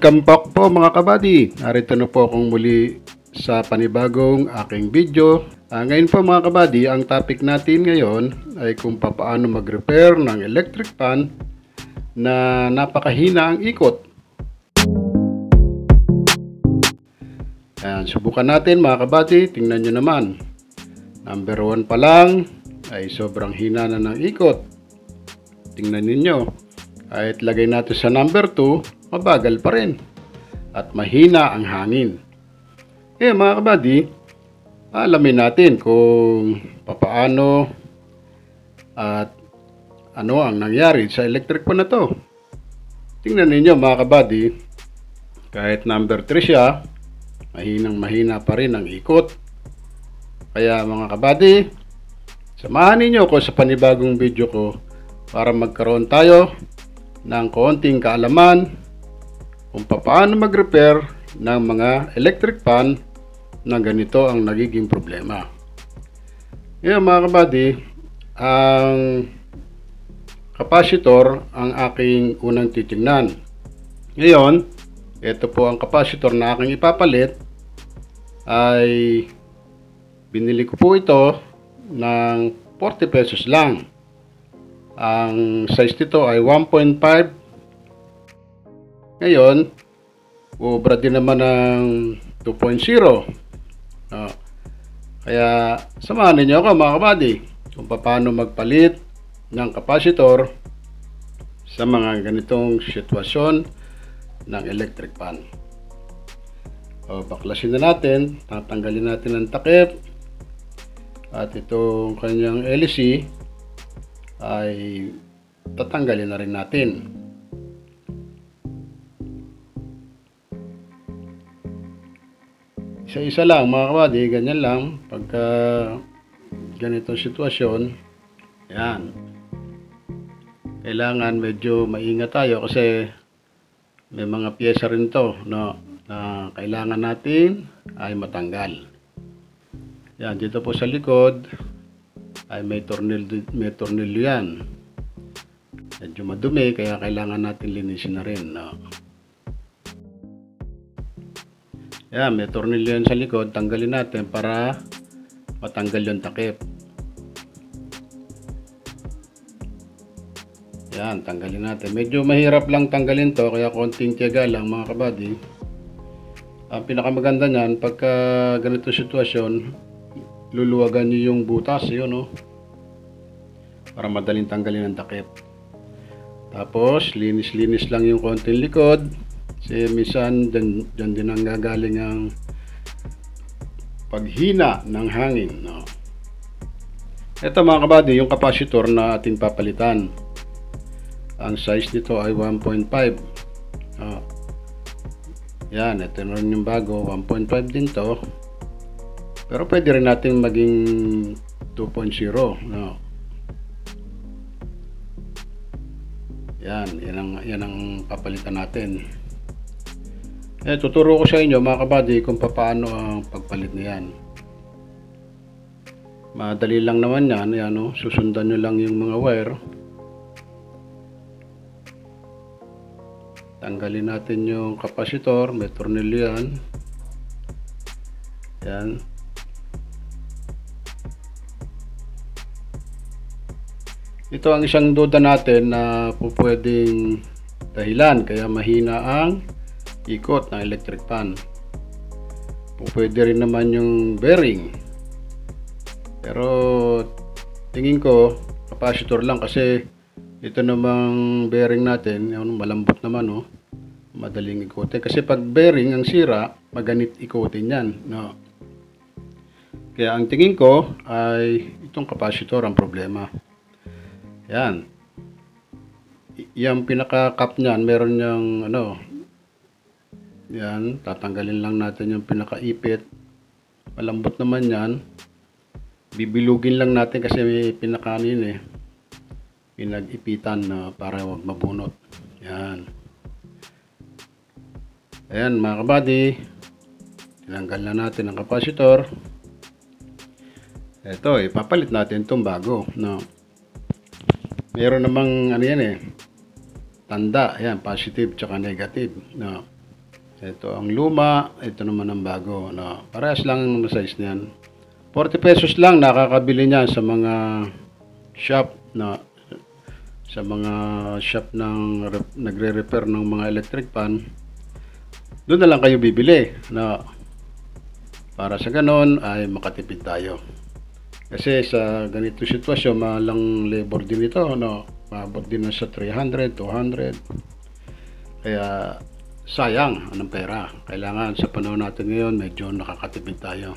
Welcome back po mga kabady. Narito na po akong muli sa panibagong aking video. Ah, ngayon po mga kabady, ang topic natin ngayon ay kung paano mag-repair ng electric fan na napakahina ang ikot. Ayan, subukan natin mga kabady. Tingnan nyo naman. Number 1 pa lang ay sobrang hina na ng ikot. Tingnan ninyo. Kahit lagay natin sa number 2, mabagal pa rin. At mahina ang hangin. Eh mga kabady, alamin natin kung papaano at ano ang nangyari sa electric pan na to. Tingnan ninyo mga kabady, kahit number 3 siya, mahinang mahina pa rin ang ikot. Kaya mga kabady, samahan ninyo ako sa panibagong video ko para magkaroon tayo ng konting kaalaman kung paano mag-repair ng mga electric fan na ganito ang nagiging problema. Ngayon mga kabady, ang capacitor ang aking unang titingnan. Ngayon, ito po ang capacitor na aking ipapalit ay binili ko po ito ng 40 pesos lang. Ang size nito ay 1.5. Ngayon, ubra din naman ng 2.0. No. Kaya, samahan ninyo ako mga kabady kung paano magpalit ng capacitor sa mga ganitong sitwasyon ng electric fan. O, baklasin na natin. Tatanggalin natin ang takip. At itong kanyang LC ay tatanggalin na rin natin. Isa-isa lang mga kabady, ganyan lang. Pagka ganitong sitwasyon, yan. Kailangan medyo maingat tayo kasi may mga pyesa rin to no, na kailangan natin ay matanggal. Yan, dito po sa likod, ay may tornilyo, may tornilyo yan. Medyo madumi kaya kailangan natin linisin na rin. No? Yan, may tornilyo yan sa likod. Tanggalin natin para matanggal yung takip. Yan, tanggalin natin. Medyo mahirap lang tanggalin to kaya konting tiyaga lang mga kabady. Ang pinakamaganda niyan, pagka ganito sitwasyon, luluwagan niyo yung butas, yun no? Para madaling tanggalin ang takip. Tapos, linis-linis lang yung konting likod. Kasi minsan, dyan, dyan din ang gagaling ang paghina ng hangin. No? Ito mga kabady, yung capacitor na ating papalitan. Ang size nito ay 1.5. No? Yan, ito na yung bago. 1.5 din to. Pero pwede rin natin maging 2.0. No? Yan, yan ang, yan ang papalitan natin. Eh, tuturo ko sa inyo mga kabady kung paano ang pagpalit niyan. Madali lang naman yan. yan no? Susundan nyo lang yung mga wire. Tanggalin natin yung kapasitor. May tornilyo yan. Yan. Ito ang isang duda natin na po pwedeng dahilan kaya mahina ang ikot ng electric fan. Po pwede rin naman yung bearing. Pero tingin ko capacitor lang kasi ito namang bearing natin, yun, malambot naman oh. Madaling ikotin kasi pag bearing ang sira, maganit ikotin 'yan, no. Kaya ang tingin ko ay itong capacitor ang problema. Yan. Yung pinaka-cap niyan, meron yung ano, yan, tatanggalin lang natin yung pinaka-ipit. Malambot naman yan. Bibilugin lang natin kasi may pinakanin eh. Pinag-ipitan na para wag mabunot. Yan. Ayan mga kabady. Tinanggal na natin ang capacitor. Ito, ipapalit natin itong bago. No. Meron namang ano yan eh. tanda. Ayan, positive tsaka negative. No. Ito ang luma, ito naman ang bago. No. Parehas lang ang size niyan. 40 pesos lang nakakabili niyan sa mga shop na sa mga shop ng rep- nagre-repair ng mga electric fan. Doon na lang kayo bibili. No. Para sa ganon ay makatipid tayo. Kasi sa ganito sitwasyon, malang labor din ito, no? Maabot din na sa 300, 200. Kaya sayang anong pera. Kailangan sa panahon natin ngayon, medyo nakakatipid tayo.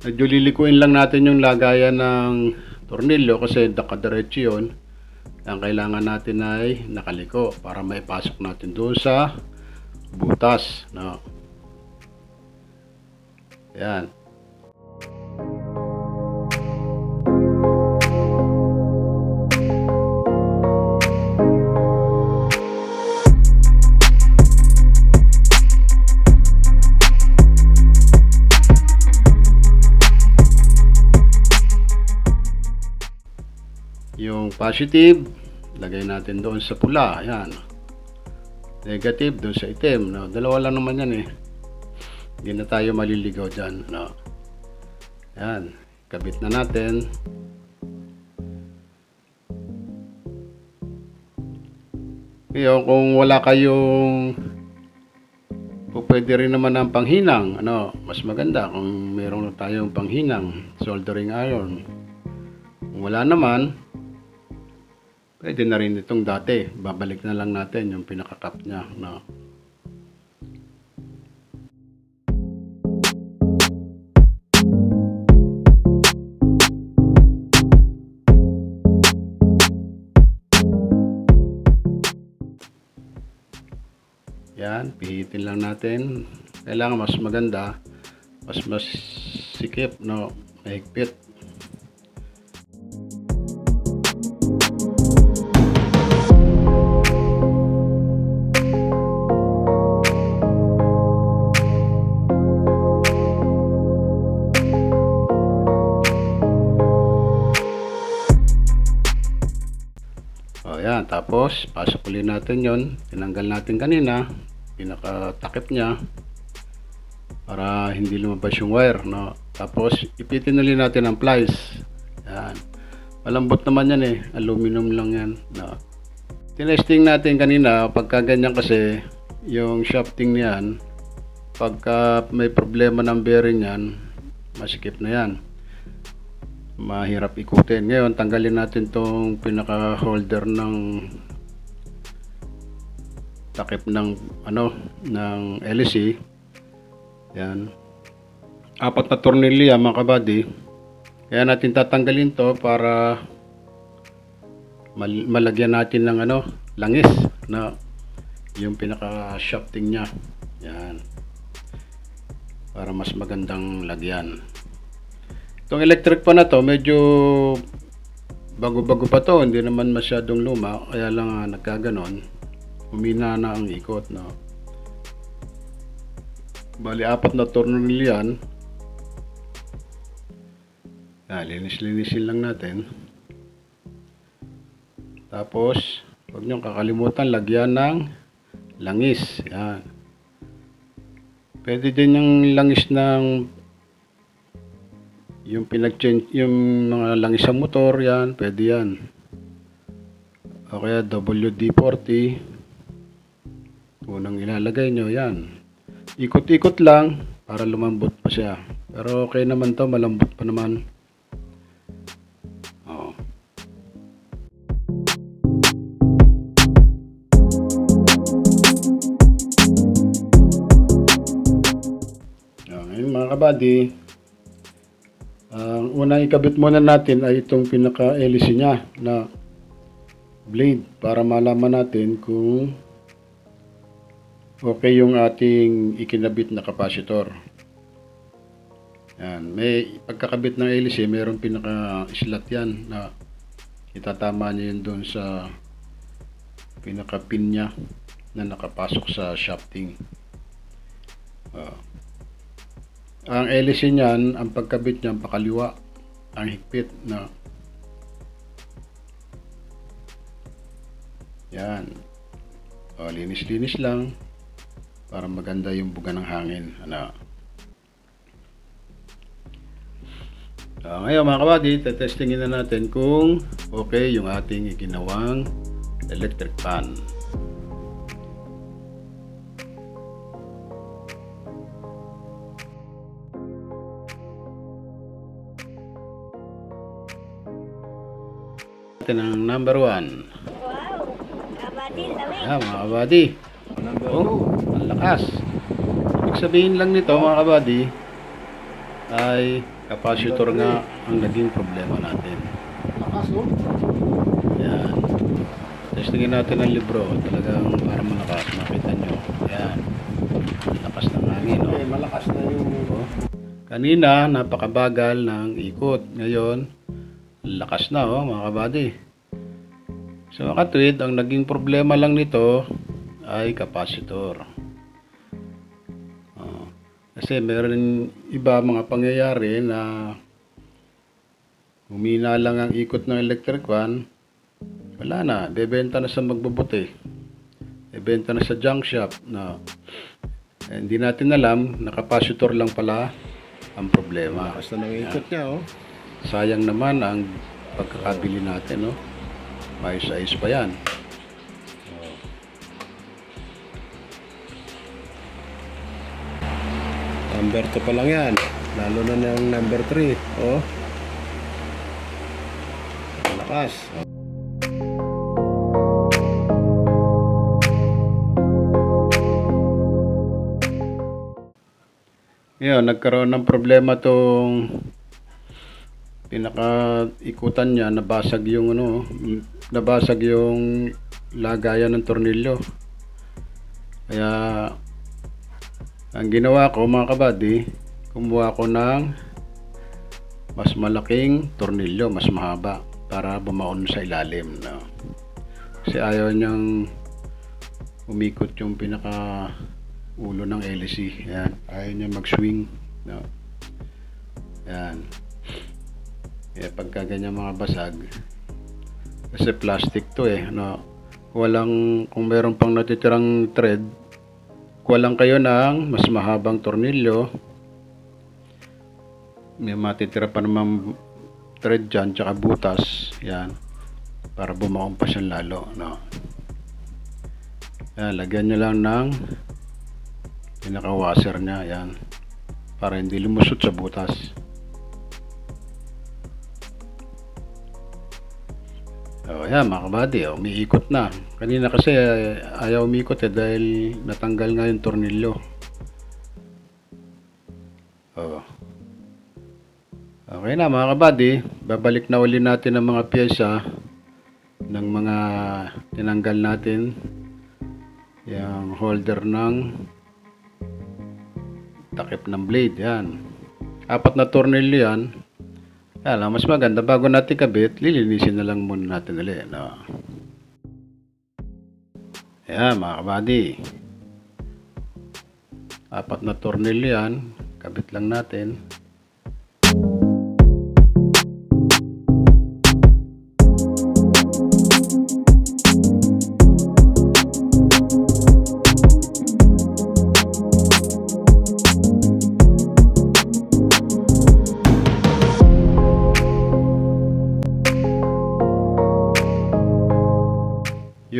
Medyo lilikuin lang natin yung lagayan ng tornilyo kasi nakadiretso yun. Ang kailangan natin ay nakaliko para maipasok natin doon sa butas. No? Yan. Positive, lagay natin doon sa pula. Ayan. Negative doon sa itim. No? Dalawa lang naman yan eh. Hindi na tayo maliligaw dyan. No? Ayan. Kabit na natin. Ngayon, kung wala kayong pwede rin naman ang panghinang. Ano, mas maganda kung meron tayong panghinang, soldering iron. Kung wala naman, pwede na rin itong dati. Babalik na lang natin yung pinaka-cap niya. No? Yan, pihitin lang natin. Kailangan mas maganda, mas mas sikip, no, mahigpit. Tapos pasok ulit natin yon Tinanggal natin kanina, pinakatakip niya para hindi lumabas yung wire. No? Tapos ipitin ulit natin ang plies. Yan. Malambot naman yan eh. Aluminum lang yan. No? Tinesting natin kanina, pagka ganyan kasi, yung shafting niyan, pagka may problema ng bearing yan, masikip na yan mahirap ikutin. Ngayon, tanggalin natin tong pinaka-holder ng takip ng ano ng LC. Yan. Apat na tornilyo yan, mga kabady. Kaya natin tatanggalin to para mal- malagyan natin ng ano, langis na yung pinaka-shafting niya. Yan. Para mas magandang lagyan. Itong electric pa na to, medyo bago-bago pa to, hindi naman masyadong luma, kaya lang uh, nagkaganon. Humina na ang ikot, no. Bali, apat na tornilyo yan. Ah, linis-linisin lang natin. Tapos, huwag nyo kakalimutan lagyan ng langis. Yan. Pwede din yung langis ng yung pinag-change, yung mga langis sa motor, yan, pwede yan. O kaya WD-40. Unang ilalagay nyo, yan. Ikot-ikot lang para lumambot pa siya. Pero okay naman to, malambot pa naman. Oo. Oh, ngayon mga kabady, ang unang ikabit muna natin ay itong pinaka-hélice niya na blade para malaman natin kung okay yung ating ikinabit na capacitor. Yan, may pagkakabit ng hélice, mayroong pinaka-slot yan na itatama niya yun doon sa pinaka-pin niya na nakapasok sa shafting. Ah. Ang hélice niyan, ang pagkabit niyan pakaliwa, ang higpit na Yan. O, linis-linis lang para maganda yung buga ng hangin. Ano? Ah, ngayon mga kabady, tetestingin na natin kung okay yung ating ginawang electric fan. Ito ang number one. Wow! Kabadil, lamig. Ah, mga kabady. Oh, ang lakas. Ibig sabihin lang nito mga kabady ay capacitor nga ang naging problema natin. Lakas, oh. Yan. Testingin natin ang libro. Talagang para malakas. Makita nyo. Yan. Lakas ng hangin. Eh, Oh. malakas na yung... Oh. Kanina, napakabagal ng ikot. Ngayon, lakas na oh, mga kabady. So, mga katwid, ang naging problema lang nito ay capacitor. Oh. Kasi meron iba mga pangyayari na humina lang ang ikot ng electric fan, wala na, bebenta na sa magbubuti. Bebenta na sa junk shop na eh, hindi natin alam na capacitor lang pala ang problema. Lakas na ng ikot niya, oh. Sayang naman ang pagkakabili natin, no? Maayos-ayos pa yan. Number 2 pa lang yan. Lalo na ng number 3. Oh. Lakas. Ngayon, nagkaroon ng problema tong pinaka-ikutan niya, nabasag yung ano, nabasag yung lagayan ng tornilyo. Kaya, ang ginawa ko mga kabady, kumuha ko ng mas malaking tornilyo, mas mahaba, para bumaon sa ilalim. No? Kasi ayaw niyang umikot yung pinaka ulo ng LC. Yan. Ayaw niya mag-swing. No? Yan. Kaya pagka ganyan mga basag, kasi plastic to eh. No? Walang, kung meron pang natitirang thread, kuha lang kayo ng mas mahabang tornilyo. May matitira pa namang thread dyan, tsaka butas. Yan. Para bumaon pa siya lalo. No? Yan, lagyan nyo lang ng pinaka-washer niya. Yan. Para hindi lumusot sa butas. Oh, yan mga kabady, oh, umiikot na. Kanina kasi eh, ayaw umikot eh dahil natanggal nga yung tornilyo. Oh. Okay na mga kabady, babalik na uli natin ang mga pyesa ng mga tinanggal natin. Yung holder ng takip ng blade, yan. Apat na tornilyo yan. Yan, mas maganda bago natin kabit, lilinisin na lang muna natin ulit. No? Yan, mga kabady. Apat na tornilyo yan. Kabit lang natin.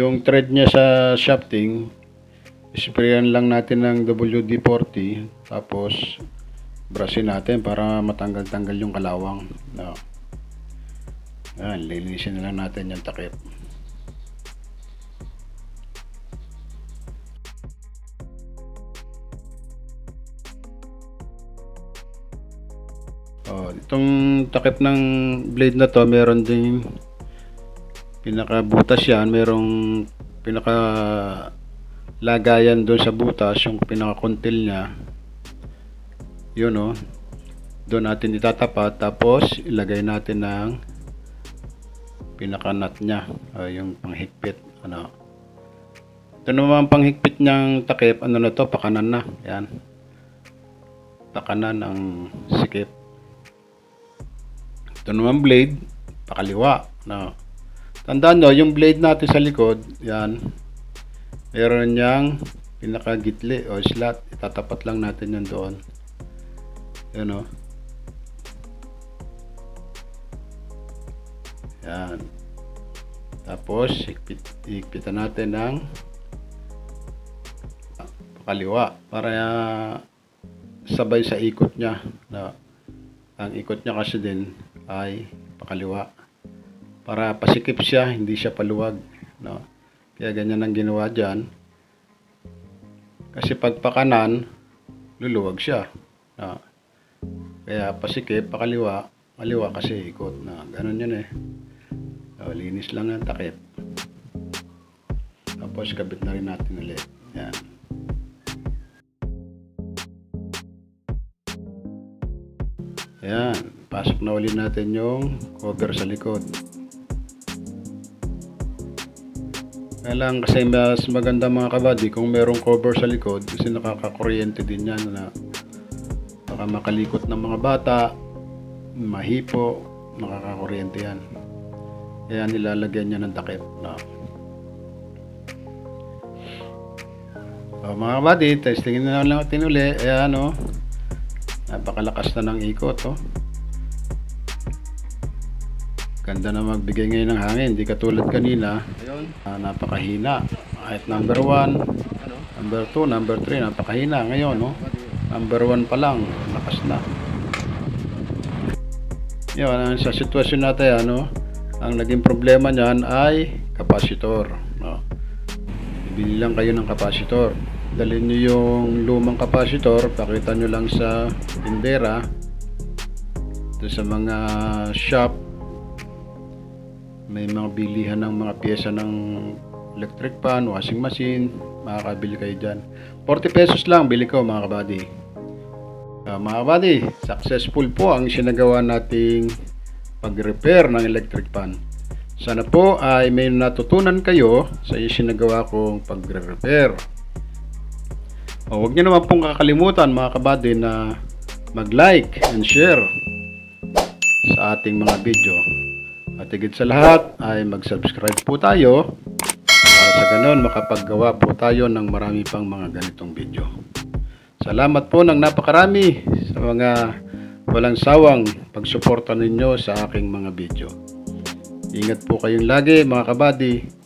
Yung thread niya sa shafting, sprayan lang natin ng WD-40 tapos brusin natin para matanggal-tanggal yung kalawang. No. Yan, lilinisin na lang natin yung takip. Oh, itong takip ng blade na to, meron ding pinakabutas yan, merong pinaka lagayan doon sa butas, yung pinaka kontil niya. Yun oh. Doon natin itatapat tapos ilagay natin ng pinaka nut niya, o yung panghigpit, ano. Ito naman panghigpit niyang takip, ano na to, pakanan na. Yan. Pakanan ang sikip. Ito naman blade, pakaliwa. No. Tandaan nyo, yung blade natin sa likod, yan, meron niyang pinakagitli o slot. Itatapat lang natin yan doon. Yan o. Yan. Tapos, higpit, higpitan natin ng kaliwa para sabay sa ikot niya. Na, ang ikot niya kasi din ay pakaliwa. Para pasikip siya, hindi siya paluwag. No? Kaya ganyan ang ginawa dyan. Kasi pag pakanan, luluwag siya. No? Kaya pasikip, pakaliwa, kaliwa kasi ikot na. Ganun yun eh. So, linis lang ang takip. Tapos kabit na rin natin ulit. Yan. Yan. Pasok na ulit natin yung cover sa likod. Kailangan kasi mas maganda mga kabady kung merong cover sa likod kasi nakakakuryente din yan na baka makalikot ng mga bata, mahipo, nakakakuryente yan. Kaya nilalagyan niya ng takip. No? So, mga kabady, testingin na lang natin uli. Ayan, no? Napakalakas na ng ikot, oh. Ganda na magbigay ngayon ng hangin. Hindi katulad kanina. ah, napakahina. Kahit number 1, number 2, number 3, napakahina. Ngayon, no? Number 1 pa lang. Lakas na. Yun, ang sa sitwasyon natin, ano, ang naging problema niyan ay kapasitor. No? Bibili lang kayo ng kapasitor. Dalhin nyo yung lumang kapasitor, pakita nyo lang sa tindera, ito sa mga shop, may mga bilihan ng mga pyesa ng electric fan, washing machine, makakabili kayo dyan. 40 pesos lang, bili ko mga kabady. Ah, mga kabady, successful po ang sinagawa nating pag-repair ng electric fan. Sana po ay may natutunan kayo sa isinagawa kong pagre-repair. O, huwag niyo naman pong kakalimutan mga kabady na mag-like and share sa ating mga video. At higit sa lahat ay mag-subscribe po tayo para sa ganon makapaggawa po tayo ng marami pang mga ganitong video. Salamat po ng napakarami sa mga walang sawang pagsuporta ninyo sa aking mga video. Ingat po kayong lagi mga kabady